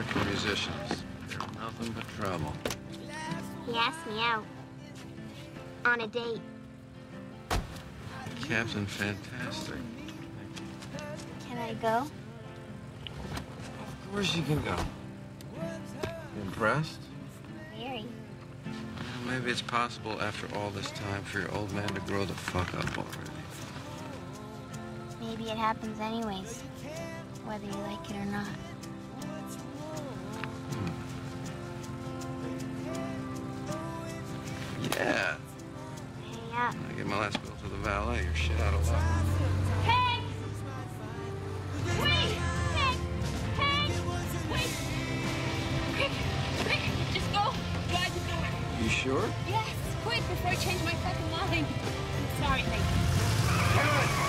American musicians. They're nothing but trouble. He asked me out. On a date. Captain Fantastic. Can I go? Of course you can go. Impressed? Very. Well, maybe it's possible after all this time for your old man to grow the fuck up already. Maybe it happens anyways. Whether you like it or not. Hey. I get my last bill to the valet. You're shit out of luck. Hank! Wait! Hank! Hank! Wait! Quick! Quick! Just go! Drive the door. You sure? Yes! Quick, before I change my fucking mind. I'm sorry, Hank.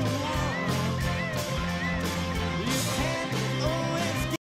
as you.